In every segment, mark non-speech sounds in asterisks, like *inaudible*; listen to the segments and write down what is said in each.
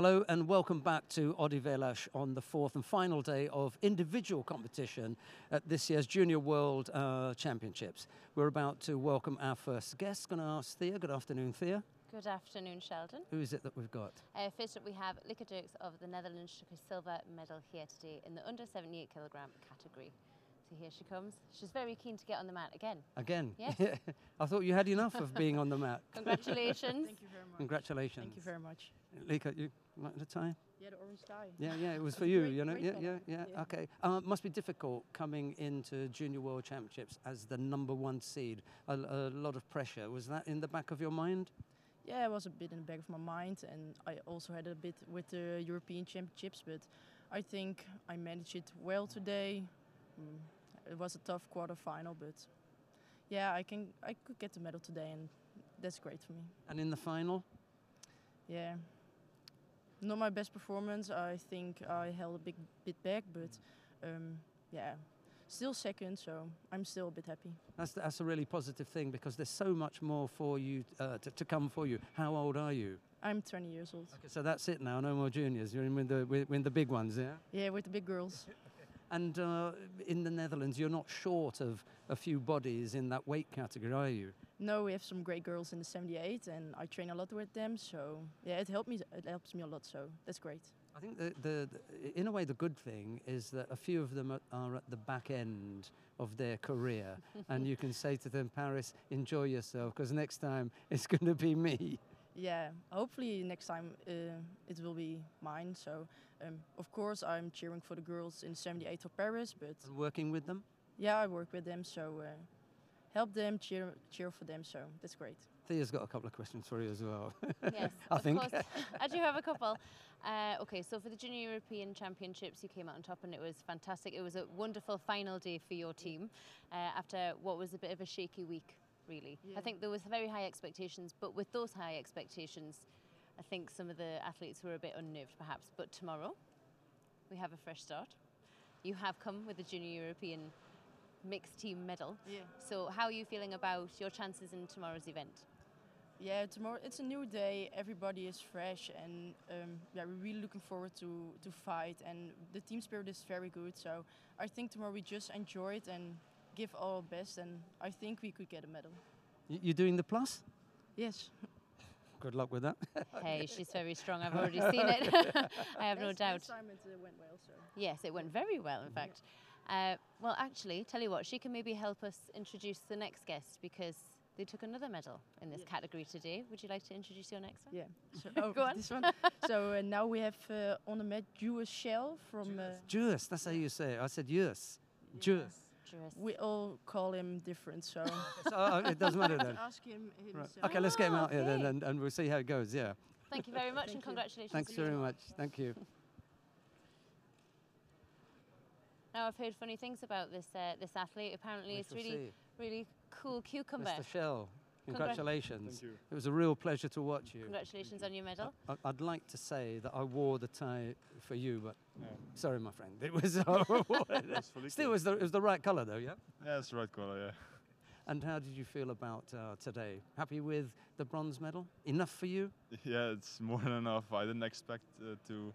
Hello and welcome back to Odivelas on the fourth and final day of individual competition at this year's Junior World uh, Championships. We're about to welcome our first guest. Going to ask Thea. Good afternoon, Thea. Good afternoon, Sheldon. Who is it that we've got? Uh, first up, we have Lieke Derks of the Netherlands took a silver medal here today in the under 78 kilogram category. So here she comes. She's very keen to get on the mat again. Again? Yes. *laughs* I thought you had enough of being on the mat. Congratulations. *laughs* Thank you very much. Congratulations. Thank you very much. Lika, you like the tie? Yeah, the orange tie. Yeah, yeah, it was *laughs* for you, great- you know. Yeah, yeah, yeah, Yeah. Okay. Uh, must be difficult coming into Junior World Championships as the number one seed. A, a lot of pressure. Was that in the back of your mind? Yeah, it was a bit in the back of my mind, and I also had a bit with the European Championships, but I think I managed it well today. Mm, it was a tough quarter final, but yeah, I can I could get the medal today, and that's great for me. And in the final? Yeah, not my best performance. I think I held a big bit back, but um, yeah, still second, so I'm still a bit happy. That's, that's a really positive thing because there's so much more for you uh, to, to come for you. How old are you? I'm 20 years old. Okay, so that's it now. No more juniors. You're in with the with, with the big ones, yeah. Yeah, with the big girls. *laughs* And uh, in the Netherlands, you're not short of a few bodies in that weight category, are you? No, we have some great girls in the 78, and I train a lot with them. So yeah, it helped me. It helps me a lot. So that's great. I think the, the, the in a way the good thing is that a few of them are, are at the back end of their career, *laughs* and you can say to them, Paris, enjoy yourself, because next time it's *laughs* going to be me. Yeah, hopefully next time uh, it will be mine. So um, of course I'm cheering for the girls in 78 of Paris, but And working with them. yeah, I work with them. So uh, help them, cheer cheer for them. So that's great. Thea's got a couple of questions for you as well. *laughs* yes, I of think. course. *laughs* I do have a couple. Uh, okay, so for the Junior European Championships, you came out on top and it was fantastic. It was a wonderful final day for your team uh, after what was a bit of a shaky week, really. I think there was very high expectations, but with those high expectations, I think some of the athletes were a bit unnerved perhaps. But tomorrow, we have a fresh start. You have come with the Junior European mixed team medal. Yeah. So how are you feeling about your chances in tomorrow's event? Yeah, tomorrow it's a new day. Everybody is fresh, and um, yeah, we're really looking forward to to fight. And the team spirit is very good. So I think tomorrow we just enjoy it and give our best, and I think we could get a medal. You're doing the plus? Yes. Good luck with that. Hey, *laughs* she's very strong. I've already seen it. *laughs* I have no doubt. Last time it uh, went well, so. Yes, it went very well, in fact. Uh, well, actually, tell you what, she can maybe help us introduce the next guest because they took another medal in this Yeah. category today. Would you like to introduce your next one? Yeah. So, *laughs* oh, Go on. This one. so uh, now we have uh, on the mat Jewish Shell from. Uh, Juice, that's how you say it. I said yes. Juice. Juris. we all call him different, so. *laughs* So, uh, it doesn't matter then. *laughs* Ask him Right. himself. Okay, let's get him out here then and, and we'll see how it goes. Yeah. Thank you very much Thank and you. congratulations. Thanks very much. Thank you. Now, I've heard funny things about this uh, this athlete. Apparently, We it's really, see. really cool cucumber. Mr. Shell, Congrat- congratulations. Thank you. It was a real pleasure to watch you. Congratulations on your medal. I, I'd like to say that I wore the tie for you, but Yeah. sorry, my friend. It was *laughs* *laughs* still Still, was the, it was the right colour though, yeah. yeah, it's the right color. Yeah. And how did you feel about uh, today? Happy with the bronze medal? Enough for you? *laughs* Yeah, it's more than enough. I didn't expect uh, to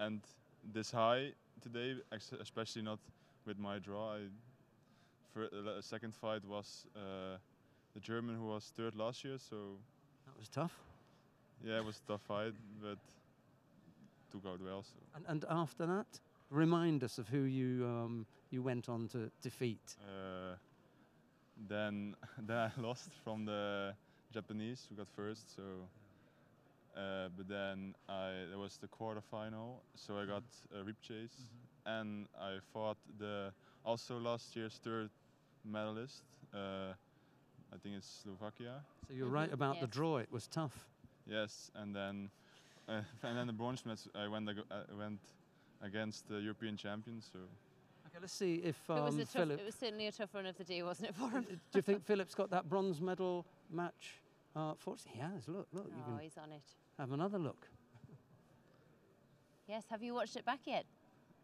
end this high today, ex- especially not with my draw. I, for the second fight was uh, the German who was third last year, so That was tough. yeah, it was a tough fight, but took out well. So. And, and after that, remind us of who you um, you went on to defeat. Uh, then *laughs* then I lost from the Japanese who got first. So, uh, but then I there was the quarterfinal, so I got a repechage, and I fought the also last year's third medalist. Uh, I think it's Slovakia. So you're right Mhm, about the draw. It was tough. Yes, and then uh, *laughs* and then the bronze match I went ag- uh, went against the European champion. So Okay, let's see if it, was um, a tough, Philip. it was certainly a tough run of the day, wasn't it, for him? *laughs* Do you think Philip's got that bronze medal match? Uh, for us? He has. Look, look. You Oh, can he's on it. have another look. Yes, have you watched it back yet?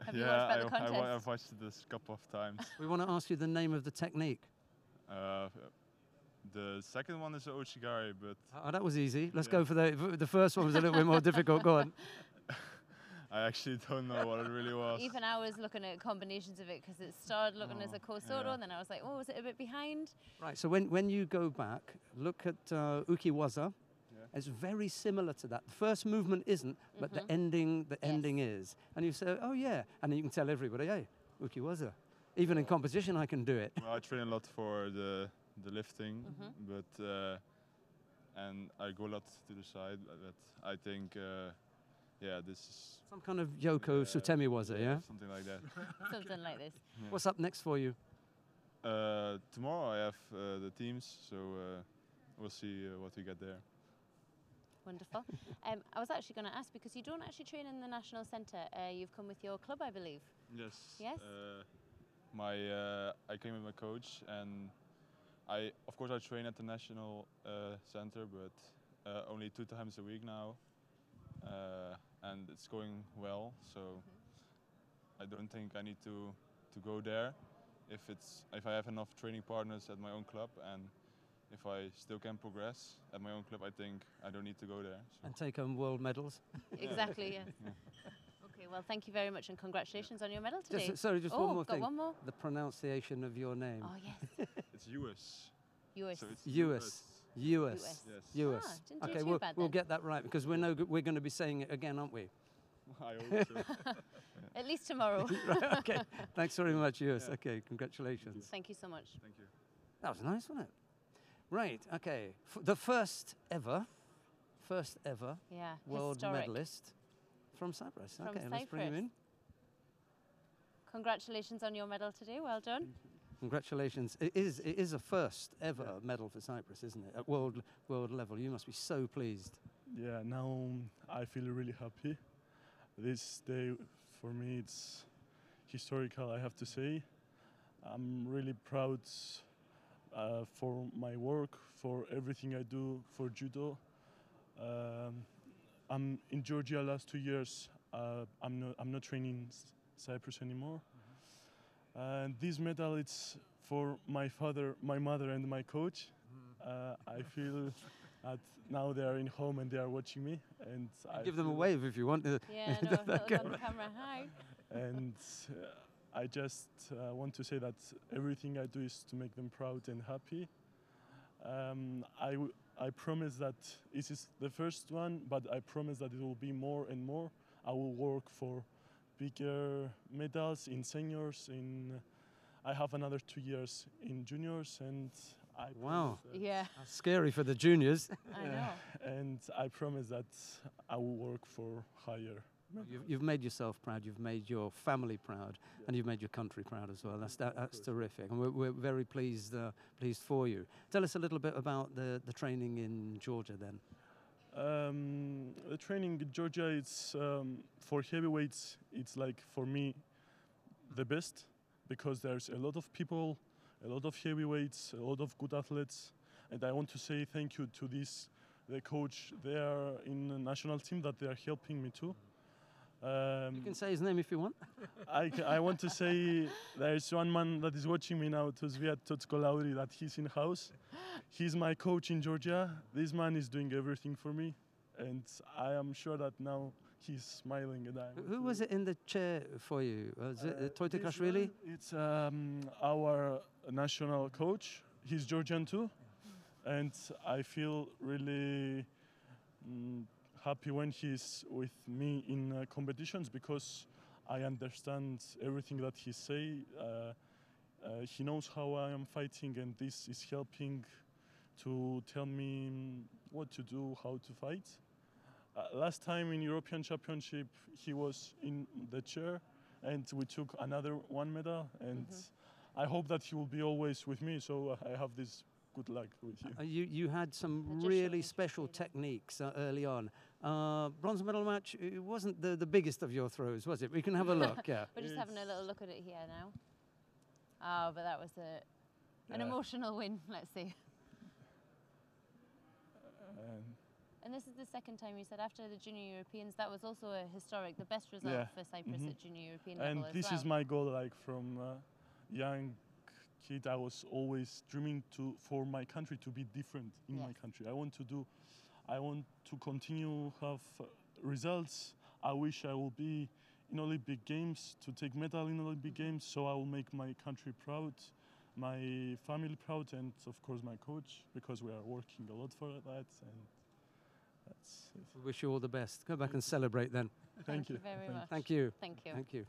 Have you yeah, watched I, about the I, wa- contest? I've watched this a couple of times. *laughs* We want to ask you the name of the technique. Uh, the second one is Ouchigari, but Oh, that was easy. Let's Yeah. go for the the first one was a little bit more difficult. Go on. *laughs* I actually don't know what it really *laughs* was. Even I was looking at combinations of it because it started looking as Oh, a Kosoto, yeah. and then I was like, oh, was it a bit behind? Right. So when, when you go back, look at uh, Ukiwaza. Yeah. It's very similar to that. The first movement isn't, but the Mhm. ending the Yes. ending is. And you say, oh yeah, and then you can tell everybody, hey, Ukiwaza. Even in composition, I can do it. Well, I train a lot for the the lifting, Mhm. but uh, and I go a lot to the side. But I think, uh, yeah, this is Some kind of Yoko Yeah, Sutemi was it, yeah? something like that. *laughs* Something like this. Yeah. What's up next for you? Uh, tomorrow I have uh, the teams, so uh, we'll see uh, what we get there. Wonderful. *laughs* um, I was actually going to ask because you don't actually train in the national centre. Uh, you've come with your club, I believe. Yes. Yes? Uh, my uh, I came with my coach, and I of course I train at the national uh, center, but uh, only two times a week now, uh, and it's going well. So mm-hmm. I don't think I need to to go there if it's if I have enough training partners at my own club and. If I still can progress at my own club, I think I don't need to go there. So. And take home world medals? *laughs* Exactly, yeah. *laughs* Yeah. Okay, well, thank you very much and congratulations on your medal today. Just, sorry, just oh, one more got thing. one more. The pronunciation of your name. Oh, yes. *laughs* It's US. Yours. So it's US. US. US. Yes. US. Ah, didn't do okay, too we'll, bad we'll then. get that right because we're, no, we're going to be saying it again, aren't we? *laughs* I hope so. *laughs* At least tomorrow. *laughs* right, okay. Thanks very much, US. Yeah. Okay, congratulations. Thank you so much. Thank you. That was nice, wasn't it? Right, okay. F- the first ever, first ever Yeah, world historic. medalist from Cyprus. From okay, let's bring him Cyprus. in. Congratulations on your medal today. Well done. Congratulations. It is, it is a first ever Yeah. medal for Cyprus, isn't it? At world, world level. You must be so pleased. Yeah, now I feel really happy. This day for me it's historical, I have to say. I'm really proud uh, for my work, for everything I do for judo. Um, I'm in Georgia last two years. Uh, I'm not I'm not training Cyprus anymore. And this medal it's for my father, my mother, and my coach. Uh, I feel *laughs* that now they are in home and they are watching me, and I Give them a wave if you want. *laughs* Yeah, no, that was on camera. Hi. and uh, I just uh, want to say that everything I do is to make them proud and happy. Um, I, w- I promise that this is the first one, but I promise that it will be more and more. I will work for bigger medals in seniors. In I have another two years in juniors, and I Wow. promise that- Yeah, That's scary for the juniors. *laughs* I know. and I promise that I will work for higher. You've, you've made yourself proud, you've made your family proud, and you've made your country proud as well. That's, that, that's terrific. And we're, we're very pleased, uh, pleased for you. Tell us a little bit about the, the training in Georgia then. Um, the training in Georgia, it's um, for heavyweights. It's like for me, the best because there's a lot of people, a lot of heavyweights, a lot of good athletes, and I want to say thank you to this, the coach. there in the national team that they are helping me too. Um, You can say his name if you want. *laughs* I, I want to say there's one man that is watching me now, Tuzviat Totskolauri, that he's in house. He's my coach in Georgia. This man is doing everything for me, and I am sure that now he's smiling. And I Who- was it in the chair for you? Was it uh, this Kashvili? It's um, our national coach. He's Georgian too, and I feel really mm, happy when he's with me in uh, competitions because I understand everything that he say. Uh, uh, he knows how I am fighting, and this is helping to tell me what to do, how to fight. Uh, last time in European Championship, he was in the chair, and we took another one medal. And I hope that he will be always with me. So uh, I have this good luck with you. Uh, you, you had some really special techniques uh, early on. Uh, bronze medal match, it wasn't the, the biggest of your throws, was it? We can have a look, yeah. *laughs* We're just having a little look at it here now. Oh, but that was a, an Yeah. emotional win, let's see. And And this is the second time you said after the Junior Europeans, that was also a historic, the best result Yeah. for Cyprus Mhm. at Junior European and level as this well. is my goal like from uh, young kid i was always dreaming to for my country to be different in my country i want to do i want to continue have uh, results I wish I will be in Olympic Games to take medal in Olympic Games. So I will make my country proud, my family proud, and of course my coach because we are working a lot for that. And that's it. We wish you all the best. Go back and celebrate then. Thank, you very Thank much. Thank you. Thank you. Thank you.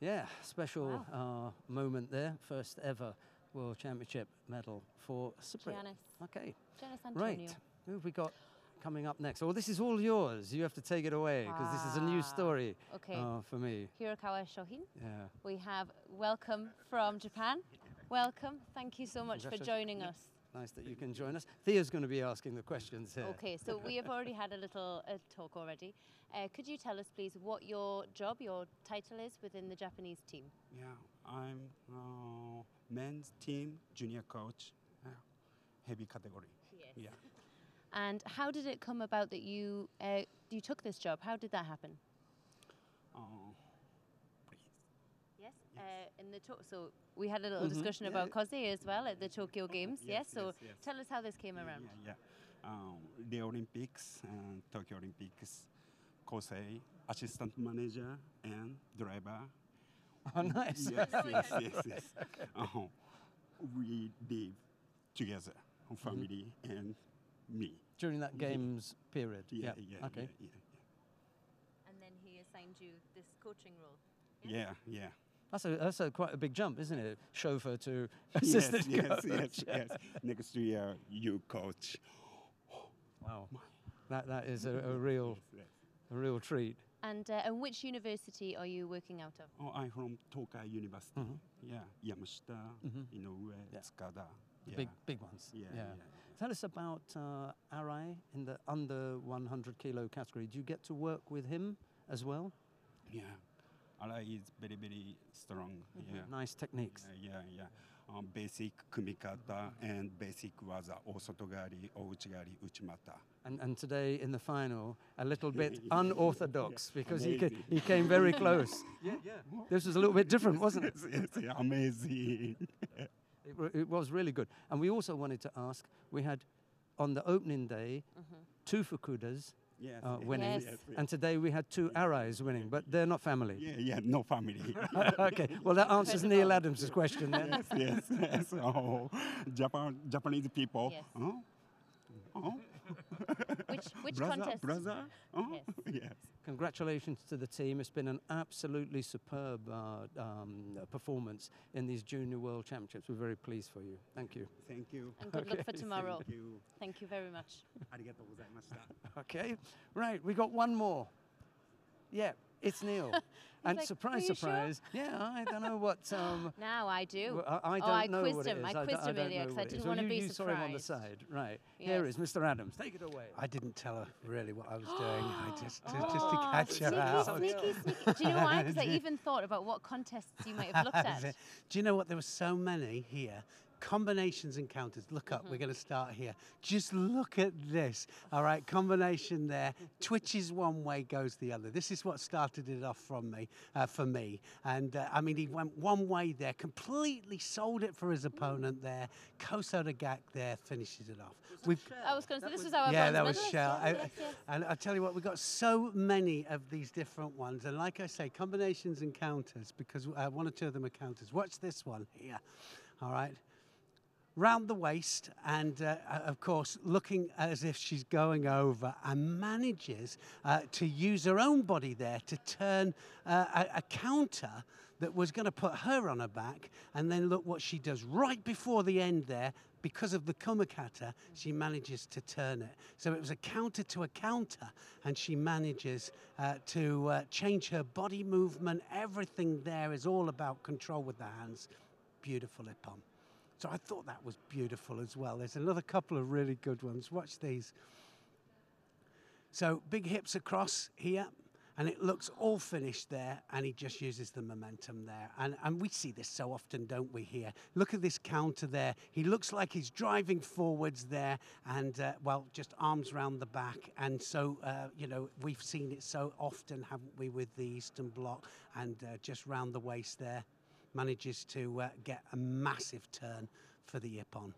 Yeah, special uh, moment there. First ever World Championship medal for Cypriot. Giannis. Okay, Giannis Antonio. right. Who have we got coming up next? Well, this is all yours. You have to take it away because this is a new Ah, story Okay. uh, for me. Hirokawa Shohin. Yeah. We have welcome from Japan. Welcome. Thank you so much for joining Yep. us. Nice that you can join us. Thea's going to be asking the questions here. Okay, so we have already had a little uh, talk already. Uh, could you tell us, please, what your job, your title is within the Japanese team? Yeah, I'm uh, men's team junior coach, heavy category. Yeah. And how did it come about that you uh, you took this job? How did that happen? Uh, please. Yes. Yes. Uh, in the to- so we had a little Mhm. discussion Yeah. about Kosei as well at the Tokyo Games. yes. yes, So yes, yes. tell us how this came Yeah, around. Yeah, yeah. Um, the Olympics and Tokyo Olympics, Kosei, assistant manager and driver. Oh, nice. yes, yes, yes, yes. *laughs* Uh-huh. We live together, family and me. During that games period. Yeah, yeah, Okay. yeah, And then he assigned you this coaching role. yeah, yeah, yeah. That's a that's a quite a big jump, isn't it? Chauffeur to *laughs* yes, assistant yes, coach. yes, *laughs* yes. Next year, you coach. Wow. That that is a, a real Yes, yes. a real treat. And uh, and which university are you working out of? Oh, I'm from Tokai University. Mhm. Yeah, Yamashita, Mhm. Inoue, Yeah. Tsukada. Yeah. big big ones. yeah, yeah, Tell us about uh, Arai in the under 100 kilo category. Do you get to work with him as well? yeah. Arai is very, very strong. Yeah, Nice techniques. yeah, yeah. yeah. Um, basic kumikata and basic waza, osotogari, ouchigari, uchimata. And, and today in the final, a little bit *laughs* Yeah. unorthodox because he, ca- he came very close. *laughs* yeah, yeah. This was a little bit different, wasn't it? *laughs* yes, yes, yeah, amazing. It, it was really good. And we also wanted to ask we had on the opening day two Fukudas yes, uh, winning, Yes. yes, yes. and today we had two Arais winning, but they're not family. yeah, yeah, no family. *laughs* okay, well, that answers Neil Adams' question then. yes, yes, yes. *laughs* Oh, Japan, Japanese people. Yes. Oh, oh, *laughs* Which, *laughs* which brother, contest? Brother? Oh, yes. *laughs* yes. Congratulations to the team. It's been an absolutely superb uh, um, performance in these Junior World Championships. We're very pleased for you. Thank you. Thank you. And good okay. luck for *laughs* tomorrow. Thank you. Thank you very much. okay. Right, we got one more. Yeah it's Neil. *laughs* and like, surprise, "Are you sure?" surprise. Yeah, I don't know what. *gasps* Um, Now I do. well, I, I don't oh, I know quizzed what him. it is. I don't- quizzed him don't earlier because I didn't So wanna you, be you saw him on the surprised. side, right? Here Yes. is Mr. Adams. Take it away. I didn't tell her really what I was doing. I *gasps* just, just, just to Oh, catch her out. Sneaky, *laughs* sneaky. Do you know why? Because I *laughs* even thought about what contests you might have looked at. Do you know what? There were so many here. Combinations and counters. Look up. We're going to start here. Just look at this. All right, combination there. Twitches one way, goes the other. This is what started it off from me, uh, for me. And uh, I mean, he went one way there, completely sold it for his opponent there. Kosoto Gake there finishes it off. We've, I was going to say this was our yeah, that was Shell. yes, I- yes, yes. And I tell you what, we've got so many of these different ones. And like I say, combinations and counters, because uh, one or two of them are counters. Watch this one here. All right. Round the waist, and uh, uh, of course, looking as if she's going over, and manages uh, to use her own body there to turn uh, a, a counter that was going to put her on her back. And then look what she does right before the end there because of the kumikata, she manages to turn it. So it was a counter to a counter, and she manages uh, to uh, change her body movement. Everything there is all about control with the hands. Beautiful Ippon. So I thought that was beautiful as well. There's another couple of really good ones. Watch these. So big hips across here, and it looks all finished there, and he just uses the momentum there. And, and we see this so often, don't we, here? Look at this counter there. He looks like he's driving forwards there, and, uh, well, just arms round the back. And so, uh, you know, we've seen it so often, haven't we, with the Eastern Bloc, and uh, just round the waist there. Manages to uh, get a massive turn for the Ippon.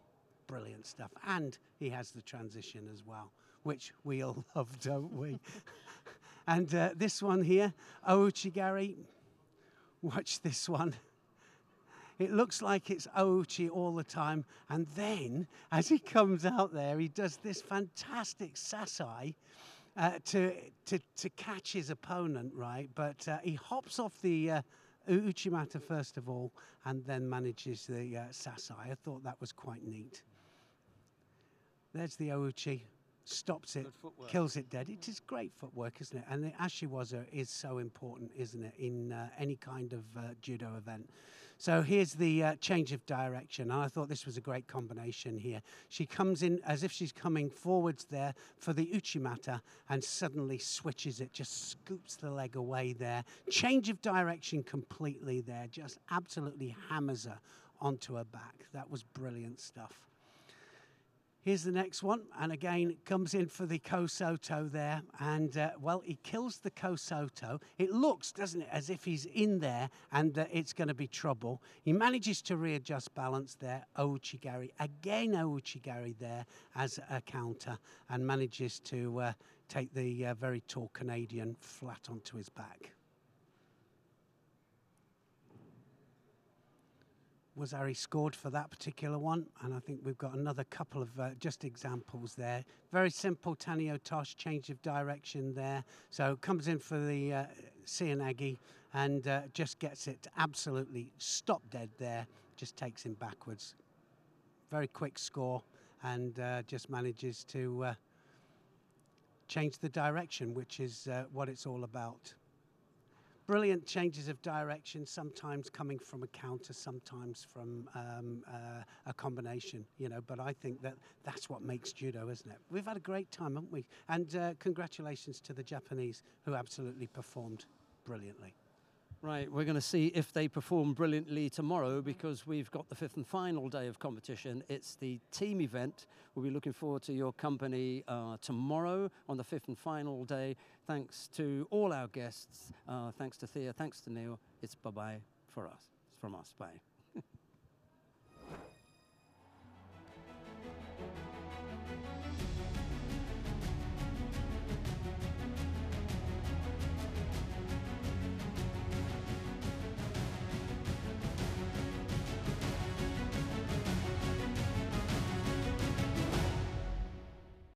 Brilliant stuff. And he has the transition as well, which we all *laughs* love, don't we? *laughs* And uh, this one here, Ouchigari, watch this one. It looks like it's Ouchi all the time. And then, as he comes out there, he does this fantastic sasae uh, to, to, to catch his opponent, right? But uh, he hops off the uh, Uchimata first of all and then manages the uh, sasae. I thought that was quite neat. There's the Ouchi stops it, kills it dead. It is great footwork, isn't it? And the ashiwaza is so important, isn't it, in uh, any kind of uh, judo event. So here's the uh, change of direction. And I thought this was a great combination here. She comes in as if she's coming forwards there for the uchimata and suddenly switches it, just scoops the leg away there. Change of direction completely there, just absolutely hammers her onto her back. That was brilliant stuff. Here's the next one, and again comes in for the Kosoto there, and uh, well, he kills the Kosoto. It looks, doesn't it, as if he's in there and uh, it's going to be trouble. He manages to readjust balance there. Ouchigari, again Ouchigari there as a counter, and manages to uh, take the uh, very tall Canadian flat onto his back. Was Ari scored for that particular one. And I think we've got another couple of uh, just examples there. Very simple Tani otoshi, change of direction there. So comes in for the uh, Seoinage and uh, just gets it absolutely stop dead there, just takes him backwards. Very quick score and uh, just manages to uh, change the direction, which is uh, what it's all about brilliant changes of direction, sometimes coming from a counter, sometimes from um, uh, a combination, you know. But I think that that's what makes judo, isn't it? We've had a great time, haven't we? And uh, congratulations to the Japanese who absolutely performed brilliantly. Right, we're going to see if they perform brilliantly tomorrow because we've got the fifth and final day of competition. It's the team event. We'll be looking forward to your company uh, tomorrow on the fifth and final day. Thanks to all our guests. Uh, thanks to Thea. Thanks to Neil. It's bye bye for us. It's from us. Bye.